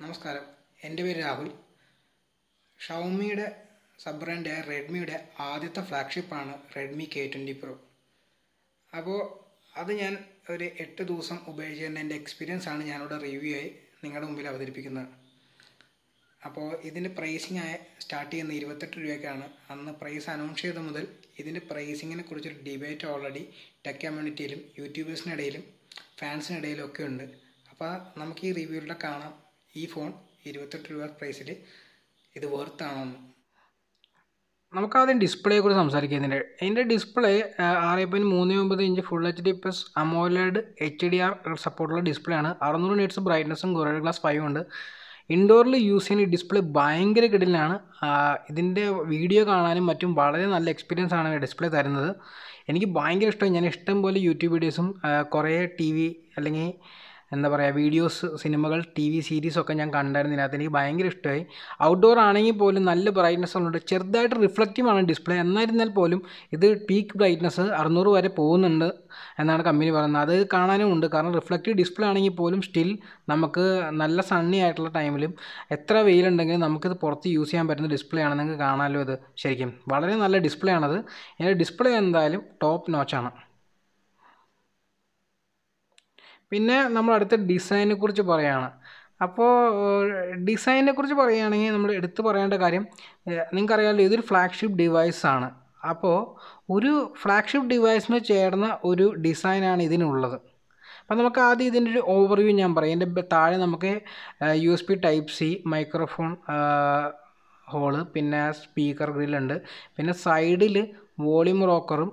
നമസ്കാരം. എന്റെ പേര് രാഹുൽ. ഷൗമിയുടെ സബ് ബ്രാൻഡായ റെഡ്മിയുടെ ആദ്യത്തെ ഫ്ലാഗ്ഷിപ്പാണ് റെഡ്മി കെ ട്വന്റി പ്രോ അപ്പോൾ അത് ഞാൻ ഒരു എട്ട് ദിവസം ഉപയോഗിച്ചതിന്റെ എന്റെ എക്സ്പീരിയൻസ് ആണ് ഞാനിവിടെ റിവ്യൂ ആയി നിങ്ങളുടെ മുമ്പിൽ അവതരിപ്പിക്കുന്നത്. അപ്പോൾ ഇതിന്റെ പ്രൈസിങ് ആയ സ്റ്റാർട്ട് ചെയ്യുന്ന ഇരുപത്തെട്ട് രൂപയ്ക്കാണ്. അന്ന് പ്രൈസ് അനൗൺസ് ചെയ്ത മുതൽ ഇതിന്റെ പ്രൈസിങ്ങിനെ കുറിച്ചൊരു ഡിബേറ്റ് ഓൾറെഡി ടെക് കമ്മ്യൂണിറ്റിയിലും യൂട്യൂബേഴ്സിനിടയിലും ഫാൻസിനിടയിലും ഒക്കെ ഉണ്ട്. അപ്പോൾ നമുക്ക് ഈ റിവ്യൂലൂടെ കാണാം. ഈ ഫോൺ ഇരുപത്തെട്ട് രൂപ പ്രൈസിൽ ഇത് വേർത്താണോ നമുക്ക് നമുക്കാദ്യം ഡിസ്പ്ലേയെ കുറിച്ച് സംസാരിക്കുന്നുണ്ട് അതിന്റെ ഡിസ്പ്ലേ ആറ് പോയിന്റ് മൂന്ന് ഒമ്പത് inch full H D plus AMOLED H D R സപ്പോർട്ടുള്ള display ആണ്. അറുന്നൂറ് നീറ്റ്സ് ബ്രൈറ്റ്നസ്സും ഗൊറ ഗ്ലാസ് ഫൈവ് ഉണ്ട്. ഇൻഡോറിൽ യൂസ് ചെയ്യുന്ന ഡിസ്പ്ലേ ഭയങ്കര കിടലാണ് ഇതിന്റെ വീഡിയോ കാണാനും മറ്റും വളരെ നല്ല എക്സ്പീരിയൻസ് ആണ് ഡിസ്പ്ലേ തരുന്നത്. എനിക്ക് ഭയങ്കര ഇഷ്ടമായി ഞാൻ ഇഷ്ടം പോലെ യൂട്യൂബ് വീഡിയോസും കുറേ ടി വി അല്ലെങ്കിൽ എന്താ പറയുക വീഡിയോസ് സിനിമകൾ ടി വി സീരീസൊക്കെ ഞാൻ കണ്ടായിരുന്നു ഇതിനകത്ത്. എനിക്ക് ഭയങ്കര ഇഷ്ടമായി. ഔട്ട്ഡോർ ആണെങ്കിൽ പോലും നല്ല ബ്രൈറ്റ്നസ് ഉണ്ട് ചെറുതായിട്ട് റിഫ്ലക്റ്റീവ് ആണ് ഡിസ്പ്ലേ എന്നായിരുന്നാൽ പോലും ഇത് പീക്ക് ബ്രൈറ്റ്നസ് അറുന്നൂറ് വരെ പോകുന്നുണ്ട് എന്നാണ് കമ്പനി പറയുന്നത്. അത് കാണാനും ഉണ്ട്. കാരണം റിഫ്ലക്റ്റീവ് ഡിസ്പ്ലേ ആണെങ്കിൽ പോലും സ്റ്റിൽ നമുക്ക് നല്ല സണ്ണി ആയിട്ടുള്ള ടൈമിലും എത്ര വെയിലുണ്ടെങ്കിലും നമുക്കിത് പുറത്ത് യൂസ് ചെയ്യാൻ പറ്റുന്ന ഡിസ്പ്ലേ ആണ് നിങ്ങൾക്ക് കാണാമല്ലോ ഇത് ശരിക്കും. വളരെ നല്ല ഡിസ്പ്ലേ ആണത്. ഇതിന്റെ ഡിസ്പ്ലേ എന്തായാലും ടോപ്പ് നോച്ചാണ് പിന്നെ നമ്മൾ അടുത്ത ഡിസൈനെ കുറിച്ച് പറയുകയാണ് അപ്പോൾ ഡിസൈനെ കുറിച്ച് പറയുകയാണെങ്കിൽ നമ്മൾ എടുത്തു പറയേണ്ട കാര്യം നിങ്ങൾക്കറിയാമല്ലോ ഇതൊരു ഫ്ലാഗ്ഷിപ്പ് ഡിവൈസാണ് അപ്പോൾ ഒരു ഫ്ലാഗ്ഷിപ്പ് ഡിവൈസിന് ചേർന്ന ഒരു ഡിസൈനാണ് ഇതിനുള്ളത്. അപ്പോൾ നമുക്ക് ആദ്യം ഇതിന്റെ ഒരു ഓവർവ്യൂ ഞാൻ പറയാം. ഇതിന്റെ താഴെ നമുക്ക് U S B type C microphone hole പിന്നെ സ്പീക്കർ ഗ്രില്ലുണ്ട് പിന്നെ സൈഡിൽ വോളിയം റോക്കറും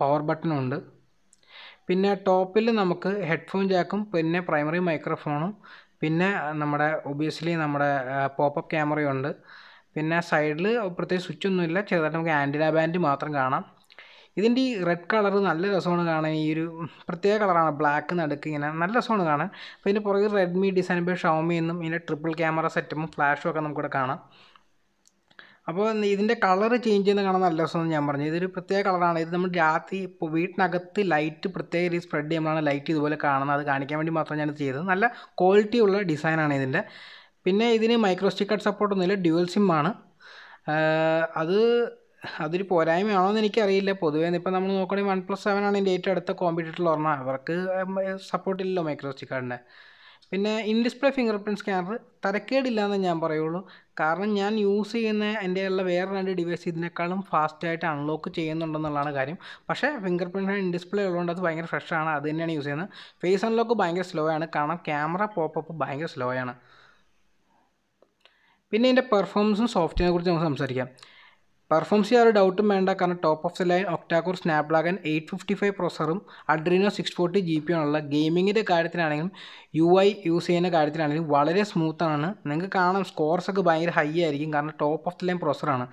പവർ ബട്ടണും ഉണ്ട്. പിന്നെ ടോപ്പിൽ നമുക്ക് ഹെഡ്ഫോൺ ജാക്കും പിന്നെ പ്രൈമറി മൈക്രോഫോണും പിന്നെ നമ്മുടെ ഒബിയസ്ലി നമ്മുടെ പോപ്പപ്പ് ക്യാമറയും ഉണ്ട്. പിന്നെ സൈഡിൽ പ്രത്യേകിച്ച് സ്വിച്ചൊന്നുമില്ല ചെറുതായിട്ട് നമുക്ക് ആന്റിന ബാൻഡ് മാത്രം കാണാം. ഇതിന്റെ ഈ റെഡ് കളർ നല്ല രസമാണ് കാണാൻ. ഈ ഒരു പ്രത്യേക കളറാണ്. ബ്ലാക്ക് നടുക്ക് ഇങ്ങനെ നല്ല രസമാണ് കാണാൻ. അപ്പോൾ ഇതിന്റെ പുറകിൽ റെഡ്മി ഡിസൈൻ ബൈ ഷോമി എന്നും ഇതിന്റെ ട്രിപ്പിൾ ക്യാമറ സെറ്റപ്പും ഫ്ലാഷും ഒക്കെ നമുക്കിവിടെ കാണാം. അപ്പോൾ ഇതിന്റെ കളർ ചേഞ്ച് ചെയ്യുന്ന കാണാൻ നല്ല രസമെന്ന് ഞാൻ പറഞ്ഞു. ഇതൊരു പ്രത്യേക കളറാണ് ഇത് നമ്മൾ രാത്രി ഇപ്പോൾ വീട്ടിനകത്ത് ലൈറ്റ് പ്രത്യേക രീതി സ്പ്രെഡ് ചെയ്യുമ്പോഴാണ് ലൈറ്റ് ഇതുപോലെ കാണുന്നത്. അത് കാണിക്കാൻ വേണ്ടി മാത്രം ഞാൻ ചെയ്തത്. നല്ല ക്വാളിറ്റി ഉള്ള ഡിസൈനാണ് ഇതിന്റെ പിന്നെ ഇതിന് മൈക്രോ സ്റ്റിക്കർ സപ്പോർട്ടൊന്നുമില്ല ഡ്യുവൽ സിം ആണ്. അത് അതൊരു പോരായ്മയാണോ എന്ന് എനിക്കറിയില്ല. പൊതുവേ ഇപ്പോൾ നമ്മൾ നോക്കുകയാണെങ്കിൽ വൺ പ്ലസ് സെവൻ ആണ് എന്റെ ഏറ്റവും അടുത്ത കോമ്പറ്റീറ്ററിൽ ഓർമ്മ അവർക്ക് സപ്പോർട്ടില്ലല്ലോ മൈക്രോ സ്റ്റിക്കറിന്റെ പിന്നെ in display fingerprint scanner തരക്കേടില്ലാന്ന് ഞാൻ പറയുള്ളൂ. കാരണം ഞാൻ യൂസ് ചെയ്യുന്ന എന്റെ ഉള്ള വേറെ രണ്ട് ഡിവൈസ് ഇതിനേക്കാളും ഫാസ്റ്റായിട്ട് അൺലോക്ക് ചെയ്യുന്നുണ്ടെന്നുള്ളതാണ് കാര്യം. പക്ഷേ ഫിംഗർ പ്രിന്റ് ഇൻ ഡിസ്പ്ലേ ഉള്ളതുകൊണ്ട് അത് ഭയങ്കര ഫ്രഷാണ് അത് തന്നെയാണ് യൂസ് ചെയ്യുന്നത്. ഫേസ് അൺലോക്ക് ഭയങ്കര സ്ലോ ആണ് കാരണം ക്യാമറ പോപ്പപ്പ് ഭയങ്കര സ്ലോ ആണ്. പിന്നെ ഇതിന്റെ പെർഫോമൻസും സോഫ്റ്റ്വെയറിനെ കുറിച്ച് നമുക്ക് സംസാരിക്കാം. പെർഫോമൻസ് ചെയ്യാൻ ഒരു ഡൗട്ടും വേണ്ട. കാരണം top of the line octacore Snapdragon eight fifty five പ്രൊസറും Adreno six forty G P ആണുള്ള ഗെയിമിങ്ങിന്റെ കാര്യത്തിലാണെങ്കിലും യു ഐ യൂസ് ചെയ്യുന്ന കാര്യത്തിലാണെങ്കിലും വളരെ സ്മൂത്താണ് നിങ്ങൾക്ക് കാണാം സ്കോർസൊക്കെ ഭയങ്കര ഹൈ ആയിരിക്കും. കാരണം ടോപ്പ് ഓഫ് ദ ലൈൻ പ്രൊസറാണ്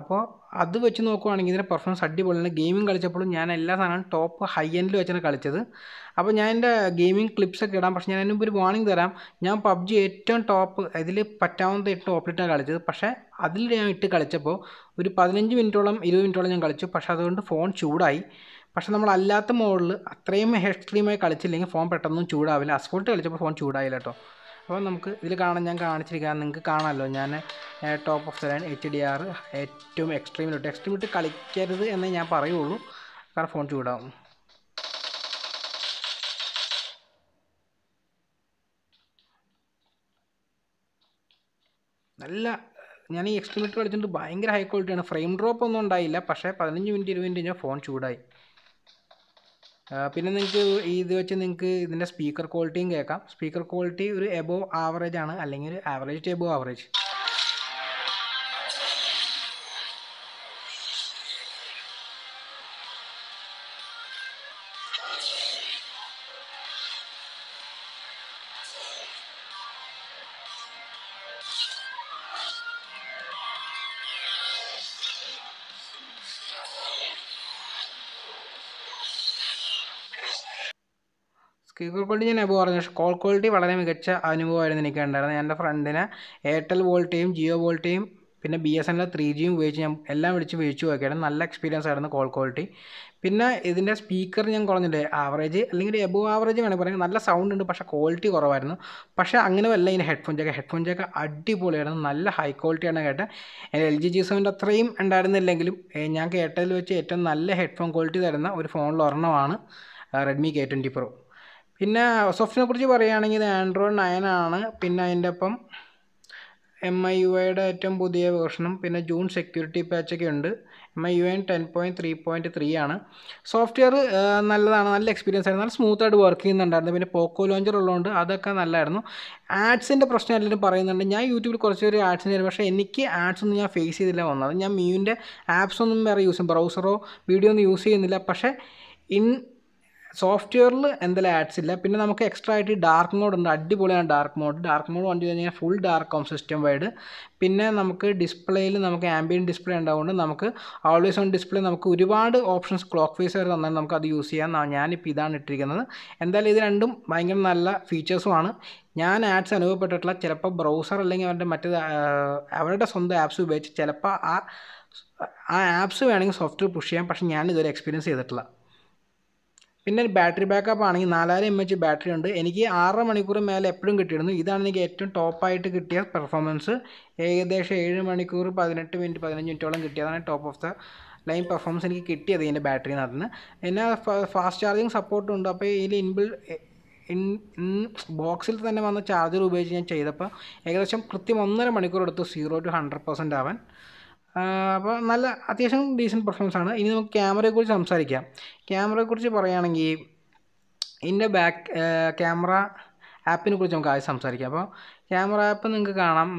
അപ്പോൾ അത് വെച്ച് നോക്കുവാണെങ്കിൽ ഇതിന്റെ പെർഫോമൻസ് അടിപൊളിയാണ്. ഗെയിമിംഗ് കളിച്ചപ്പോഴും ഞാൻ എല്ലാ സാധനവും ടോപ്പ് ഹൈ എൻഡിൽ വെച്ചാണ് കളിച്ചത്. അപ്പോൾ ഞാൻ എന്റെ ഗെയിമിംഗ് ക്ലിപ്സൊക്കെ ഇടാം. പക്ഷേ ഞാൻ അതിനുമ്പോൾ ഒരു വാർണിംഗ് തരാം. ഞാൻ പബ്ജി ഏറ്റവും ടോപ്പ് ഇതിൽ പറ്റാവുന്ന ഏറ്റവും ടോപ്പിലിട്ടാണ് കളിച്ചത്. പക്ഷേ അതിൽ ഞാൻ ഇട്ട് കളിച്ചപ്പോൾ ഒരു പതിനഞ്ച് മിനിറ്റോളം ഇരുപത് മിനിറ്റോളം ഞാൻ കളിച്ചു. പക്ഷേ അതുകൊണ്ട് ഫോൺ ചൂടായി. പക്ഷേ നമ്മൾ അല്ലാത്ത മോഡിൽ അത്രയും എക്സ്ട്രീമായി കളിച്ചില്ലെങ്കിൽ ഫോൺ പെട്ടെന്നും ചൂടാവില്ല. അസ്ഫോൾട്ട് കളിച്ചപ്പോൾ ഫോൺ ചൂടായില്ല കേട്ടോ അപ്പോൾ നമുക്ക് ഇതിൽ കാണാൻ ഞാൻ കാണിച്ചിരിക്കാം നിങ്ങൾക്ക് കാണാമല്ലോ. ഞാൻ top of the line H D R ഏറ്റവും എക്സ്ട്രീമിലിട്ട് എക്സ്ട്രീമിലിട്ട് കളിക്കരുത് എന്നേ ഞാൻ പറയുള്ളൂ. കാരണം ഫോൺ ചൂടാവും. നല്ല ഞാൻ ഈ എക്സ്ട്രീമിലിട്ട് കളിച്ചിട്ട് ഭയങ്കര ഹൈ ക്വാളിറ്റിയാണ് ഫ്രെയിം ഡ്രോപ്പ് ഒന്നും ഉണ്ടായില്ല. പക്ഷേ പതിനഞ്ച് മിനിറ്റ് ഇരുപത് മിനിറ്റ് കഴിഞ്ഞാൽ ഫോൺ ചൂടായി. പിന്നെ നിങ്ങൾക്ക് ഇത് വെച്ച് നിങ്ങൾക്ക് ഇതിന്റെ സ്പീക്കർ ക്വാളിറ്റിയും കേൾക്കാം. സ്പീക്കർ ക്വാളിറ്റി ഒരു എബോവ് ആവറേജ് ആണ് അല്ലെങ്കിൽ ഒരു average to above average speaker quality ഞാൻ എബോ പറഞ്ഞു. പക്ഷേ കോൾ ക്വാളിറ്റി വളരെ മികച്ച അനുഭവമായിരുന്നു എനിക്ക് ഉണ്ടായിരുന്നത് എന്റെ ഫ്രണ്ടിന് എയർടെൽ വോൾട്ടേയും ജിയോ വോൾട്ടേയും പിന്നെ B S N L three ജിയും ഉപയോഗിച്ച് ഞാൻ എല്ലാം വിളിച്ച് വിളിച്ചു നോക്കിയായിരുന്നു. നല്ല എക്സ്പീരിയൻസ് ആയിരുന്നു കോൾ ക്വാളിറ്റി പിന്നെ ഇതിന്റെ സ്പീക്കർ ഞാൻ കുറഞ്ഞിട്ട് ആവറേജ് അല്ലെങ്കിൽ എബോ ആവറേജ് വേണമെങ്കിൽ പറയാം. നല്ല സൗണ്ട് ഉണ്ട് പക്ഷേ ക്വാളിറ്റി കുറവായിരുന്നു. പക്ഷേ അങ്ങനെ വല്ല ഇതിന് ഹെഡ്ഫോൺ ജാക്ക് ഹെഡ്ഫോൺ ജാക്ക് അടിപൊളിയായിരുന്നു. നല്ല ഹൈ ക്വാളിറ്റിയാണ് കേട്ടത് എൽ ജി ജി സെവന്റെ അത്രയും ഉണ്ടായിരുന്നില്ലെങ്കിലും ഞാൻ കേട്ടതിൽ വെച്ച് ഏറ്റവും നല്ല ഹെഡ്ഫോൺ ക്വാളിറ്റി തരുന്ന ഒരു ഫോണിൽ ഒരെണ്ണമാണ് റെഡ്മി കെ ട്വന്റി പ്രോ പിന്നെ സോഫ്റ്റിനെ കുറിച്ച് പറയുകയാണെങ്കിൽ ആൻഡ്രോയിഡ് നയൻ ആണ്. പിന്നെ അതിന്റെ ഒപ്പം എം ഐ യു ഐയുടെ ഏറ്റവും പുതിയ വേർഷനും പിന്നെ ജൂൺ സെക്യൂരിറ്റി പാച്ചൊക്കെ ഉണ്ട്. M I U I ten point three point three ആണ്. സോഫ്റ്റ്വെയർ നല്ലതാണ്. നല്ല എക്സ്പീരിയൻസ് ആയിരുന്നു. നല്ല സ്മൂത്തായിട്ട് വർക്ക് ചെയ്യുന്നുണ്ടായിരുന്നു. പിന്നെ പോക്കോ ലോഞ്ചർ ഉള്ളതുകൊണ്ട് അതൊക്കെ നല്ലതായിരുന്നു ആഡ്സിന്റെ പ്രശ്നം എല്ലാവരും പറയുന്നുണ്ട്. ഞാൻ യൂട്യൂബിൽ കുറച്ച് പേര് ആഡ്സിന് തരും. പക്ഷേ എനിക്ക് ആഡ്സ് ഒന്നും ഞാൻ ഫേസ് ചെയ്തില്ല വന്നത്. ഞാൻ മിയുവിന്റെ ആപ്സ് ഒന്നും വേറെ യൂസ് ചെയ്യും. ബ്രൗസറോ വീഡിയോ ഒന്നും യൂസ് ചെയ്യുന്നില്ല. പക്ഷേ ഇൻ സോഫ്റ്റ്വെയറിൽ എന്തെങ്കിലും ആഡ്സ് ഇല്ല. പിന്നെ നമുക്ക് എക്സ്ട്രാ ആയിട്ട് ഡാർക്ക് മോഡ് ഉണ്ട്. അടിപൊളിയാണ് ഡാർക്ക് മോഡ് ഡാർക്ക് മോഡ് വണ്ടി കഴിഞ്ഞാൽ ഫുൾ ഡാർക്ക് ആവും സിസ്റ്റം വൈഡ് പിന്നെ നമുക്ക് ഡിസ്പ്ലേയിൽ നമുക്ക് ആംബിയൻ ഡിസ്പ്ലേ ഉണ്ടാവുകൊണ്ട് നമുക്ക് ഓൾവേസ് ഓൺ ഡിസ്പ്ലേ നമുക്ക് ഒരുപാട് ഓപ്ഷൻസ് ക്ലോക്ക് ഫേസ് വരെ തന്നാൽ നമുക്ക് അത് യൂസ് ചെയ്യാം. ഞാനിപ്പോൾ ഇതാണ് ഇട്ടിരിക്കുന്നത്. എന്തായാലും ഇത് രണ്ടും ഭയങ്കര നല്ല ഫീച്ചേഴ്സുമാണ് ഞാൻ ആഡ്സ് അനുഭവപ്പെട്ടിട്ടുള്ള ചിലപ്പോൾ ബ്രൗസർ അല്ലെങ്കിൽ അവരുടെ മറ്റേ അവരുടെ സ്വന്തം ആപ്സ് ഉപയോഗിച്ച് ചിലപ്പോൾ ആ ആ ആപ്സ് വേണമെങ്കിൽ സോഫ്റ്റ്വെയർ പുഷ് ചെയ്യാം. പക്ഷേ ഞാൻ ഇതുവരെ എക്സ്പീരിയൻസ് ചെയ്തിട്ടില്ല. പിന്നെ ബാറ്ററി ബാക്കപ്പ് ആണെങ്കിൽ നാലായിരം എം എച്ച് ബാറ്ററി ഉണ്ട്. എനിക്ക് ആറര മണിക്കൂർ മേലെ എപ്പോഴും കിട്ടിയിരുന്നു. ഇതാണ് എനിക്ക് ഏറ്റവും ടോപ്പായിട്ട് കിട്ടിയ പെർഫോമൻസ് ഏകദേശം ഏഴ് മണിക്കൂർ പതിനെട്ട് മിനിറ്റ് പതിനഞ്ച് മിനിറ്റോളം കിട്ടിയതാണ് top of the line performance എനിക്ക് കിട്ടിയത് ഇതിന്റെ ബാറ്ററി നടന്ന് പിന്നെ ഫാസ്റ്റ് ചാർജിങ് സപ്പോർട്ടും ഉണ്ട്. അപ്പോൾ ഇതിൽ ഇൻബിൽ ഇൻ ബോക്സിൽ തന്നെ വന്ന ചാർജർ ഉപയോഗിച്ച് ഞാൻ ചെയ്തപ്പോൾ ഏകദേശം കൃത്യം ഒന്നര മണിക്കൂർ എടുത്തു. സീറോ ടു ഹൺഡ്രഡ് പെർസെന്റ് ആവാൻ. അപ്പോൾ നല്ല അത്യാവശ്യം ഡീസന്റ് പെർഫോമൻസ് ആണ്. ഇനി നമുക്ക് ക്യാമറയെക്കുറിച്ച് സംസാരിക്കാം. ക്യാമറയെക്കുറിച്ച് പറയുകയാണെങ്കിൽ ഇതിന്റെ ബാക്ക് ക്യാമറ ആപ്പിനെ കുറിച്ച് നമുക്ക് ആദ്യം സംസാരിക്കാം. അപ്പോൾ ക്യാമറ ആപ്പ് നിങ്ങൾക്ക് കാണാം.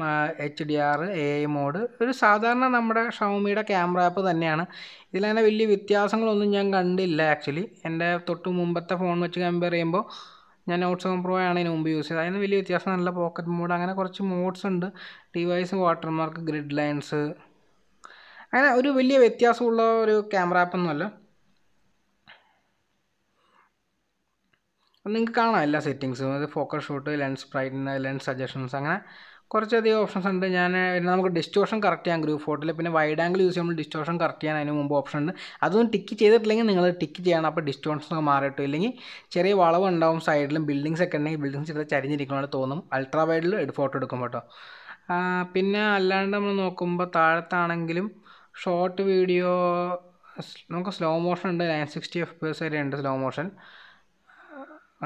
H D R A I mode ഒരു സാധാരണ നമ്മുടെ ഷൗമിയുടെ ക്യാമറ ആപ്പ് തന്നെയാണ്. ഇതിലങ്ങനെ വലിയ വ്യത്യാസങ്ങളൊന്നും ഞാൻ കണ്ടില്ല ആക്ച്വലി എന്റെ തൊട്ട് മുമ്പത്തെ ഫോൺ വെച്ച് കമ്പയർ ചെയ്യുമ്പോൾ ഞാൻ നോട്ട് സെവൻ പ്രോ ആണ് ഇതിന് മുമ്പ് യൂസ് ചെയ്തത്. അതിന് വലിയ വ്യത്യാസം നല്ല പോക്കറ്റ് മോഡ് അങ്ങനെ കുറച്ച് മോഡ്സ് ഉണ്ട്. ഡിവൈസ് വാട്ടർമാർക്ക് ഗ്രിഡ് ലൈൻസ് അങ്ങനെ ഒരു വലിയ വ്യത്യാസമുള്ള ഒരു ക്യാമറ ആപ്പൊന്നുമല്ല നിങ്ങൾക്ക് കാണാം എല്ലാ സെറ്റിങ്സും അത് focus shoot lens brightness lens suggestions അങ്ങനെ കുറച്ചധികം ഓപ്ഷൻസ് ഉണ്ട്. ഞാൻ നമുക്ക് ഡിസ്റ്റോഷൻ കറക്റ്റ് ചെയ്യാൻ ഗ്രൂപ്പ് ഫോട്ടോയിൽ പിന്നെ വൈഡ് ആംഗിൾ യൂസ് ചെയ്യുമ്പോൾ ഡിസ്റ്റോഷൻ കറക്റ്റ് ചെയ്യാൻ അതിന് മുമ്പ് ഓപ്ഷൻ ഉണ്ട്. അതൊന്നും ടിക്ക് ചെയ്തിട്ടില്ലെങ്കിൽ നിങ്ങൾ ടിക്ക് ചെയ്യണം. അപ്പോൾ ഒക്കെ മാറിയിട്ടു ഇല്ലെങ്കിൽ ചെറിയ വളവ് ഉണ്ടാവും സൈഡിലും ബിൽഡിങ്സ് ഒക്കെ ഉണ്ടെങ്കിൽ ബിൽഡിങ്സ് ചെറുത് ചരിഞ്ഞിരിക്കണമെന്ന് തോന്നും. അൾട്രാ വൈഡിൽ ഫോട്ടോ എടുക്കുമ്പോൾ കേട്ടോ പിന്നെ അല്ലാണ്ട് നമ്മൾ നോക്കുമ്പോൾ താഴത്താണെങ്കിലും ഷോർട്ട് വീഡിയോ നമുക്ക് സ്ലോ മോഷൻ ഉണ്ട്. Nine sixty F P S വരെ ഉണ്ട് സ്ലോ മോഷൻ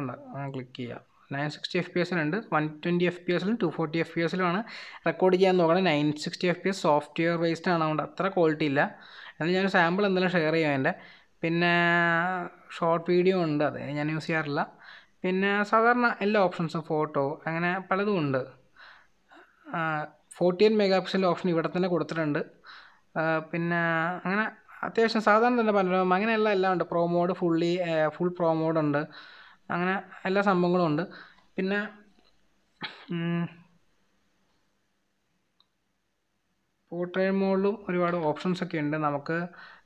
ഉണ്ട്. ക്ലിക്ക് ചെയ്യാം. നയൻ സിക്സ്റ്റി എഫ് പി എസിലുണ്ട് വൺ ട്വന്റി എഫ് പി എസിലും ടു ഫോർട്ടി എഫ് പി എസിലുമാണ് റെക്കോർഡ് ചെയ്യാൻ നോക്കണം. Nine sixty F P S software based ആണ്. അതുകൊണ്ട് അത്ര ക്വാളിറ്റി ഇല്ല. എന്നാൽ ഞാൻ സാമ്പിൾ എന്തെങ്കിലും ഷെയർ ചെയ്യാം എന്റെ. പിന്നെ ഷോർട്ട് വീഡിയോ ഉണ്ട്. അത് ഞാൻ യൂസ് ചെയ്യാറില്ല. പിന്നെ സാധാരണ എല്ലാ ഓപ്ഷൻസും ഫോട്ടോ അങ്ങനെ പലതും ഉണ്ട്. Forty eight mega pixel option ഇവിടെ തന്നെ കൊടുത്തിട്ടുണ്ട്. പിന്നെ അങ്ങനെ അത്യാവശ്യം സാധാരണ തന്നെ പനോരമ അങ്ങനെയുള്ള എല്ലാം ഉണ്ട്. Pro mode fully full pro mode ഉണ്ട്. അങ്ങനെ എല്ലാ സംഭവങ്ങളും ഉണ്ട്. പിന്നെ പോർട്രേറ്റ് മോഡിലും ഒരുപാട് ഓപ്ഷൻസ് ഒക്കെ ഉണ്ട്. നമുക്ക്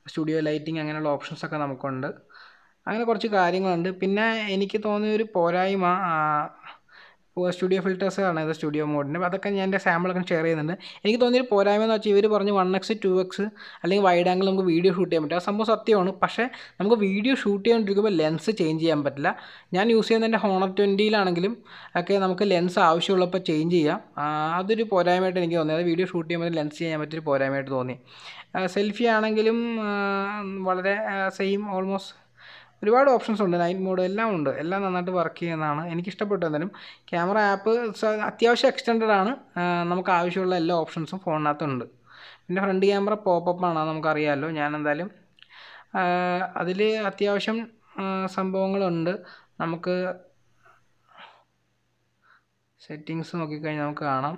സ്റ്റുഡിയോ ലൈറ്റിംഗ് അങ്ങനെയുള്ള ഓപ്ഷൻസ് ഒക്കെ നമുക്കുണ്ട്. അങ്ങനെ കുറച്ച് കാര്യങ്ങളുണ്ട്. പിന്നെ എനിക്ക് തോന്നിയ ഒരു പോരായ്മ സ്റ്റുഡിയോ ഫിൽറ്റേഴ്സ് ആണ് സ്റ്റുഡിയോ മോഡിന്റെ അതൊക്കെ ഞാൻ എന്റെ സാമ്പിളൊക്കെ ഷെയർ ചെയ്യുന്നുണ്ട്. എനിക്ക് തോന്നിയൊരു പോരായ്മ എന്ന് വെച്ചാൽ ഇവർ പറഞ്ഞ് വൺ എക്സ് ടു എക്സ് അല്ലെങ്കിൽ വൈഡ് ആംഗിൾ നമുക്ക് വീഡിയോ ഷൂട്ട് ചെയ്യാൻ പറ്റും. ആ സംഭവം സത്യമാണ്. പക്ഷേ നമുക്ക് വീഡിയോ ഷൂട്ട് ചെയ്യാണ്ടിരിക്കുമ്പോൾ ലെൻസ് ചേഞ്ച് ചെയ്യാൻ പറ്റില്ല. ഞാൻ യൂസ് ചെയ്യുന്ന എന്റെ ഹോണർ ട്വന്റിയിലാണെങ്കിലും ഒക്കെ നമുക്ക് ലെൻസ് ആവശ്യമുള്ളപ്പോൾ ചേഞ്ച് ചെയ്യാം. അതൊരു പോരായ്മയായിട്ട് എനിക്ക് തോന്നി. അത് വീഡിയോ ഷൂട്ട് ചെയ്യുമ്പോൾ ലെൻസ് ചെയ്യാൻ പറ്റിയൊരു പോരായ്മയായിട്ട് തോന്നി. സെൽഫി ആണെങ്കിലും വളരെ സെയിം ഓൾമോസ്റ്റ് ഒരുപാട് ഓപ്ഷൻസ് ഉണ്ട്. നൈറ്റ് മോഡ് എല്ലാം ഉണ്ട്. എല്ലാം നന്നായിട്ട് വർക്ക് ചെയ്യുന്നതാണ്. എനിക്ക് ഇഷ്ടപ്പെട്ടു എന്തായാലും ക്യാമറ ആപ്പ് അത്യാവശ്യം എക്സ്റ്റൻഡഡ് ആണ്. നമുക്ക് ആവശ്യമുള്ള എല്ലാ ഓപ്ഷൻസും ഫോണിനകത്തുണ്ട് പിന്നെ ഫ്രണ്ട് ക്യാമറ പോപ്പപ്പ് ആണ്. നമുക്കറിയാമല്ലോ ഞാൻ എന്തായാലും അതിൽ അത്യാവശ്യം സംഭവങ്ങളുണ്ട്. നമുക്ക് സെറ്റിങ്സ് നോക്കിക്കഴിഞ്ഞാൽ നമുക്ക് കാണാം.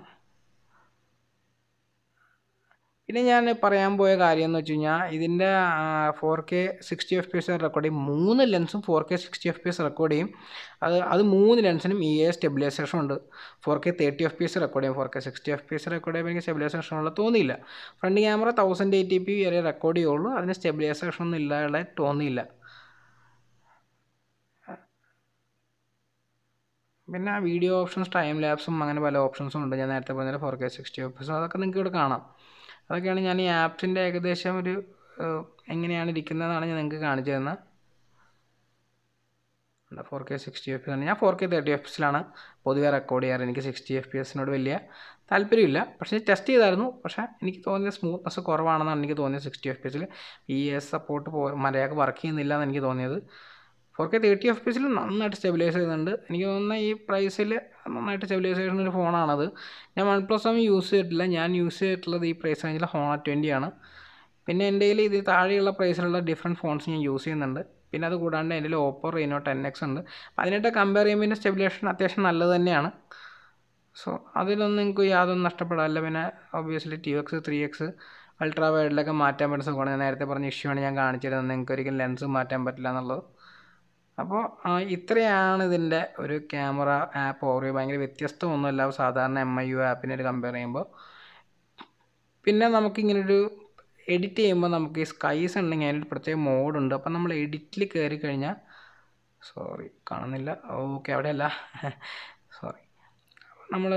പിന്നെ ഞാൻ പറയാൻ പോയ കാര്യം എന്ന് വെച്ച് കഴിഞ്ഞാൽ ഇതിന്റെ four K sixty F P S record ചെയ്യും. മൂന്ന് ലെൻസും four K sixty F P S record ചെയ്യും. അത് അത് മൂന്ന് ലെൻസിനും ഇ എ സ്റ്റെബിലൈസേഷൻ ഉണ്ട്. Four K thirty F P S record ചെയ്യും. Four K sixty F P S record ചെയ്യുമ്പോൾ എനിക്ക് സ്റ്റെബിലൈസേഷൻ ഉള്ള തോന്നിയില്ല. Front camera thousand eighty P വരെ റെക്കോർഡ് ചെയ്യുള്ളൂ. അതിന് സ്റ്റെബിലൈസേഷൻ ഒന്നും ഇല്ലാതെ തോന്നിയില്ല. പിന്നെ വീഡിയോ ഓപ്ഷൻസ് ടൈം ലാപ്സും അങ്ങനെ പല ഓപ്ഷൻസും ഉണ്ട്. ഞാൻ നേരത്തെ പറഞ്ഞ ഫോർ കെ സിക്സ്റ്റി ഓപ്ഷൻസും അതൊക്കെ നിങ്ങൾക്ക് ഇവിടെ കാണാം. അതൊക്കെയാണ് ഞാൻ ഈ ആപ്സിന്റെ ഏകദേശം ഒരു എങ്ങനെയാണ് ഇരിക്കുന്നതെന്നാണ് ഞാൻ നിങ്ങൾക്ക് കാണിച്ചു തരുന്നത് four K sixty F P ഞാൻ ഫോർ കെ തേർട്ടി എഫ് എസിലാണ് പൊതുവെ റെക്കോർഡ് ചെയ്യാറ്. എനിക്ക് സിക്സ്റ്റി എഫ് പി എസിനോട് വലിയ താല്പര്യമില്ല. പക്ഷേ ടെസ്റ്റ് ചെയ്തായിരുന്നു. പക്ഷേ എനിക്ക് തോന്നിയ സ്മൂത്ത്നെസ് കുറവാണെന്നാണ് എനിക്ക് തോന്നിയത് സിക്സ്റ്റി എഫ് പി എസിൽ ഇ എസ് സപ്പോർട്ട് പോ മര്യാദയ്ക്ക് വർക്ക് ചെയ്യുന്നില്ല എന്ന് എനിക്ക് തോന്നിയത്. Four K thirty F P എസിൽ നന്നായിട്ട് സ്റ്റെബിലൈസ് ചെയ്യുന്നുണ്ട്. എനിക്ക് തോന്നുന്ന ഈ പ്രൈസിൽ നന്നായിട്ട് സ്റ്റെബിലൈസ് ചെയ്യുന്ന ഒരു ഫോണാണത് ഞാൻ വൺ പ്ലസ് ഒന്നും യൂസ് ചെയ്തിട്ടില്ല. ഞാൻ യൂസ് ചെയ്തിട്ടുള്ളത് ഈ പ്രൈസ് റേഞ്ചിലെ ഹോണർ ട്വന്റി ആണ്. പിന്നെ എന്റെ കയ്യിൽ ഇത് താഴെയുള്ള പ്രൈസിലുള്ള ഡിഫറെന്റ് ഫോൺസ് ഞാൻ യൂസ് ചെയ്യുന്നുണ്ട്. പിന്നെ അത് കൂടാണ്ട് എന്റെ ഓപ്പോ റീനോ ടെൻ എക്സ് ഉണ്ട്. അതിനായിട്ട് കമ്പയർ ചെയ്യുമ്പോൾ ഇതിന്റെ സ്റ്റെബിലേഷൻ അത്യാവശ്യം നല്ലത് തന്നെയാണ്. സോ അതിലൊന്നും നിങ്ങൾക്ക് യാതൊന്നും നഷ്ടപ്പെടാറില്ല. പിന്നെ obviously T X three X ultra വൈഡിലൊക്കെ മാറ്റാൻ പറ്റുന്ന സുഖമാണ്. ഞാൻ നേരത്തെ പറഞ്ഞ ഇഷ്യൂ ആണ് ഞാൻ കാണിച്ചിരുന്നത്. നിങ്ങൾക്ക് ഒരിക്കലും ലെൻസ് മാറ്റാൻ പറ്റില്ല എന്നുള്ളത്. അപ്പോൾ ഇത്രയാണ് ഇതിന്റെ ഒരു ക്യാമറ ആപ്പ് ഓറിയോ ഭയങ്കര വ്യത്യസ്തമൊന്നുമല്ല. സാധാരണ എം ഐ യു ആപ്പിനായിട്ട് കമ്പയർ ചെയ്യുമ്പോൾ. പിന്നെ നമുക്കിങ്ങനൊരു എഡിറ്റ് ചെയ്യുമ്പോൾ നമുക്ക് ഈ സ്കൈസ് ഉണ്ടെങ്കിൽ അതിനൊരു പ്രത്യേക മോഡുണ്ട് അപ്പം നമ്മൾ എഡിറ്റിൽ കയറി കഴിഞ്ഞാൽ സോറി കാണുന്നില്ല. ഓക്കെ അവിടെയല്ല. സോറി നമ്മൾ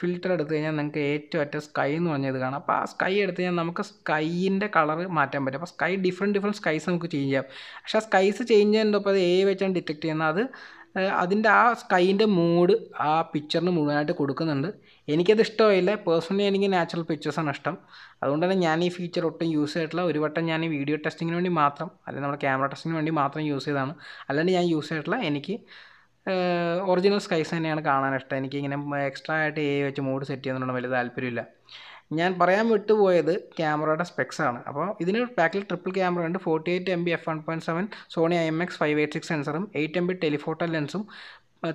ഫിൽറ്റർ എടുത്തു കഴിഞ്ഞാൽ നിങ്ങൾക്ക് ഏറ്റവും അറ്റ സ്കൈ എന്ന് പറഞ്ഞത് കാണാം. അപ്പോൾ ആ സ്കൈ എടുത്തു കഴിഞ്ഞാൽ നമുക്ക് സ്കൈയിന്റെ കളർ മാറ്റാൻ പറ്റും. അപ്പോൾ സ്കൈ ഡിഫറെന്റ് ഡിഫറെന്റ് സ്കൈസ് നമുക്ക് ചേഞ്ച് ചെയ്യാം. പക്ഷേ ആ സ്കൈസ് ചേഞ്ച് ചെയ്യുന്നതിന്റെ അപ്പോൾ അത് എ വെച്ചാണ് ഡിറ്റക്ട് ചെയ്യുന്നത് അത് അതിന്റെ ആ സ്കൈന്റെ മൂഡ് ആ പിക്ചറിന് മുഴുവനായിട്ട് കൊടുക്കുന്നുണ്ട്. എനിക്കത് ഇഷ്ടമായില്ല. പേഴ്സണലി എനിക്ക് നാച്ചുറൽ പിക്ചേഴ്സാണ് ഇഷ്ടം. അതുകൊണ്ട് തന്നെ ഞാൻ ഈ ഫീച്ചർ ഒട്ടും യൂസ് ചെയ്തിട്ടില്ല. ഒരു വട്ടം ഞാൻ ഈ വീഡിയോ ടെസ്റ്റിങ്ങിന് വേണ്ടി മാത്രം അല്ലെങ്കിൽ നമ്മുടെ ക്യാമറ ടെസ്റ്റിങ്ങിന് വേണ്ടി മാത്രം യൂസ് ചെയ്തതാണ്. അല്ലാണ്ട് ഞാൻ യൂസ് ചെയ്തിട്ടില്ല. എനിക്ക് ഒറിജിനൽ സ്കൈസ് തന്നെയാണ് കാണാൻ ഇഷ്ടം. എനിക്കിങ്ങനെ എക്സ്ട്രാ ആയിട്ട് എ വെച്ച് മൂഡ് സെറ്റ് ചെയ്യുന്നതിനോട് വലിയ താല്പര്യമില്ല. ഞാൻ പറയാൻ വിട്ടുപോയത് ക്യാമറയുടെ സ്പെക്സ് ആണ്. അപ്പോൾ ഇതിന് ബാക്കിൽ ട്രിപ്പിൾ ക്യാമറ ഉണ്ട്. Forty eight M B F one point seven Sony I M X five eight six സെൻസറും eight M B telephoto ലെൻസും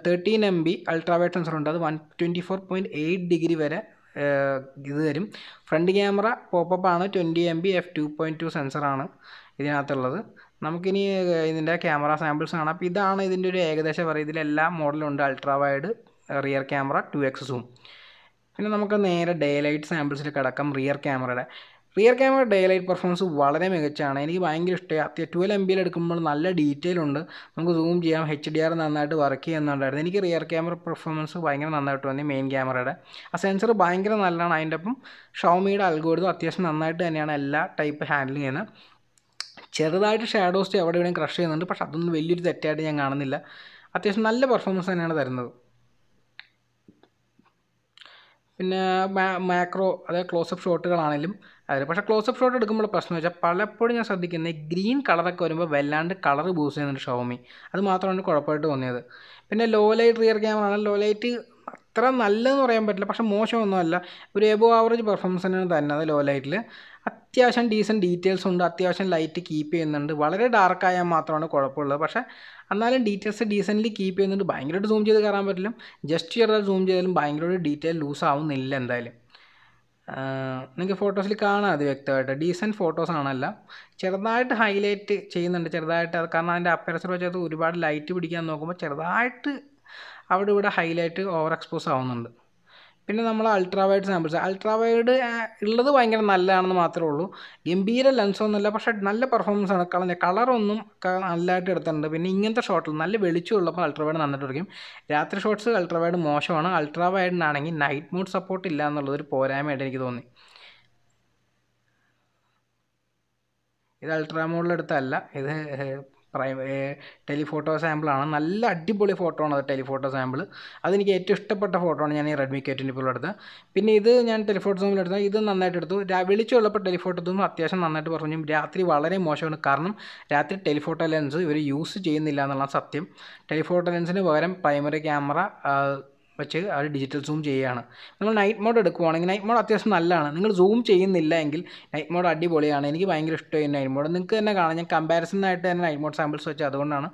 thirteen M B ultra wide sensor ഉണ്ട്. അത് one twenty four point eight degree വരെ ഇത് തരും. Front camera popup ആണ്. Twenty M B F two point two സെൻസറാണ് ഇതിനകത്തുള്ളത്. നമുക്കിനി ഇതിന്റെ camera samples കാണാം. അപ്പോൾ ഇതാണ് ഇതിന്റെ ഒരു ഏകദേശം പറയുക ഇതിലെല്ലാ മോഡലും ഉണ്ട് ultra wide rear camera two X zoom പിന്നെ നമുക്ക് നേരെ ഡേ ലൈറ്റ് സാമ്പിൾസിൽ കിടക്കാം റിയർ ക്യാമറയുടെ. Rear camera day light performance വളരെ മികച്ചാണ്. എനിക്ക് ഭയങ്കര ഇഷ്ടമായി അത്യ ട്വൽവ് എം ബിയിൽ എടുക്കുമ്പോൾ നല്ല ഡീറ്റെയിൽ ഉണ്ട്. നമുക്ക് സൂം ചെയ്യാം എച്ച് ഡി ആർ നന്നായിട്ട് വർക്ക് ചെയ്യുന്നുണ്ടായിരുന്നു എനിക്ക് റിയർ ക്യാമറ പെർഫോമൻസ് ഭയങ്കര നന്നായിട്ട് വന്നി മെയിൻ ക്യാമറയുടെ. ആ സെൻസർ ഭയങ്കര നല്ലതാണ്. അതിന്റെ ഒപ്പം ഷോമിയുടെ അൽഗോരിതം അത്യാവശ്യം നന്നായിട്ട് തന്നെയാണ് എല്ലാ ടൈപ്പ് ഹാൻഡിൽ ചെയ്യുന്നത്. ചെറുതായിട്ട് ഷാഡോസ് അവിടെ ഇവിടെയും ക്രഷ് ചെയ്യുന്നുണ്ട്. പക്ഷെ അതൊന്നും വലിയൊരു തെറ്റായിട്ട് ഞാൻ കാണുന്നില്ല. അത്യാവശ്യം നല്ല പെർഫോമൻസ് തന്നെയാണ് തരുന്നത്. പിന്നെ മാക്രോ അതായത് ക്ലോസപ്പ് ഷോട്ടുകളാണെങ്കിലും അതിൽ പക്ഷേ ക്ലോസപ്പ് ഷോട്ട് എടുക്കുമ്പോൾ പ്രശ്നം വെച്ചാൽ പലപ്പോഴും ഞാൻ ശ്രദ്ധിക്കുന്നത് ഗ്രീൻ കളറൊക്കെ വരുമ്പോൾ വല്ലാണ്ട് കളർ ബൂസ് ചെയ്യുന്നുണ്ട് ഷോമി അത് മാത്രമാണ് കുഴപ്പമായിട്ട് തോന്നിയത്. പിന്നെ ലോ ലൈറ്റ് റിയർ ക്യാമറ ആണ്. ലോ ലൈറ്റ് അത്ര നല്ലതെന്ന് പറയാൻ പറ്റില്ല. പക്ഷേ മോശമൊന്നുമല്ല. ഒരു എബോ ആവറേജ് പെർഫോമൻസ് തന്നെയാണ് തരുന്നത് ലോ. ലൈറ്റിൽ അത്യാവശ്യം ഡീസന്റ് ഡീറ്റെയിൽസ് ഉണ്ട് അത്യാവശ്യം ലൈറ്റ് കീപ്പ് ചെയ്യുന്നുണ്ട്. വളരെ ഡാർക്ക് ആയാൽ മാത്രമാണ് കുഴപ്പമുള്ളത്. പക്ഷേ എന്നാലും ഡീറ്റെയിൽസ് ഡീസന്റ്ലി കീപ്പ് ചെയ്യുന്നുണ്ട്. ഭയങ്കരമായിട്ട് സൂം ചെയ്ത് കയറാൻ പറ്റില്ല. ജസ്റ്റ് ചെറുതായി സൂം ചെയ്താലും ഭയങ്കരമായിട്ട് ഡീറ്റെയിൽ ലൂസ് ആവുന്നില്ല എന്തായാലും. നിങ്ങൾക്ക് ഫോട്ടോസിൽ കാണാം അത് വ്യക്തമായിട്ട്. ഡീസന്റ് ഫോട്ടോസ് ആണല്ല. ചെറുതായിട്ട് ഹൈലൈറ്റ് ചെയ്യുന്നുണ്ട് ചെറുതായിട്ട്. അത് കാരണം അതിന്റെ അപ്പരസർ വെച്ചത് ഒരുപാട് ലൈറ്റ് പിടിക്കാൻ നോക്കുമ്പോൾ ചെറുതായിട്ട് അവിടെ ഇവിടെ ഹൈലൈറ്റ് ഓവർ എക്സ്പോസ് ആവുന്നുണ്ട്. പിന്നെ നമ്മൾ ultra wide samples ultra wide ഉള്ളത് ഭയങ്കര നല്ലതാണെന്ന് മാത്രമേ ഉള്ളൂ. ഗംഭീര ലെൻസൊന്നുമല്ല പക്ഷേ നല്ല പെർഫോമൻസ് ആണ്. കളഞ്ഞ കളറൊന്നും നല്ലതായിട്ട് എടുത്തിട്ടുണ്ട്. പിന്നെ ഇങ്ങനത്തെ ഷോട്ടിൽ നല്ല വെളിച്ചമുള്ളപ്പോൾ അൾട്രാ വൈഡ് നന്നായിട്ട് എടുക്കും രാത്രി ഷോട്ട്സ് അൾട്രാ വൈഡ് മോശമാണ്. അൾട്രാ വൈഡിനാണെങ്കിൽ നൈറ്റ് മൂഡ് സപ്പോർട്ട് ഇല്ല എന്നുള്ളത് ഒരു പോരായ്മയായിട്ട് എനിക്ക് തോന്നി. ഇത് അൾട്രാ മോഡിലെടുത്തല്ല ഇത് പ്രൈം ടെലിഫോട്ടോ സാമ്പിളാണ്. നല്ല അടിപൊളി ഫോട്ടോ ആണ് അത് ടെലിഫോട്ടോ സാമ്പിൾ അതെനിക്ക് ഏറ്റവും ഇഷ്ടപ്പെട്ട ഫോട്ടോ ആണ് ഞാൻ ഈ റെഡ്മി കെ ട്വന്റി എടുത്തത്. പിന്നെ ഇത് ഞാൻ ടെലിഫോട്ടോ സാമ്പിൾ എടുത്തത്. ഇത് നന്നായിട്ട് എടുത്തു. വെളിച്ചമുള്ളപ്പോൾ ടെലിഫോട്ടോ എടുത്തു അത്യാവശ്യം നന്നായിട്ട് പറഞ്ഞു. രാത്രി വളരെ മോശമാണ്. കാരണം രാത്രി ടെലിഫോട്ടോ ലെൻസ് ഇവർ യൂസ് ചെയ്യുന്നില്ല എന്നുള്ള സത്യം. ടെലിഫോട്ടോ ലെൻസിന് പകരം പ്രൈമറി ക്യാമറ വെച്ച് ആ ഡിജിറ്റൽ സൂം ചെയ്യുകയാണ്. നിങ്ങൾ നൈറ്റ് മോഡ് എടുക്കുവാണെങ്കിൽ നൈറ്റ് മോഡ് അത്യാവശ്യം നല്ലതാണ്. നിങ്ങൾ സൂം ചെയ്യുന്നില്ല എങ്കിൽ നൈറ്റ് മോഡ് അടിപൊളിയാണ്. എനിക്ക് ഭയങ്കര ഇഷ്ടമായി നൈറ്റ് മോഡ് നിങ്ങൾക്ക് തന്നെ കാണാം. ഞാൻ കമ്പാരിസണായിട്ട് തന്നെ നൈറ്റ് മോഡ് സാമ്പിൾസ് വെച്ച് അതുകൊണ്ടാണ്.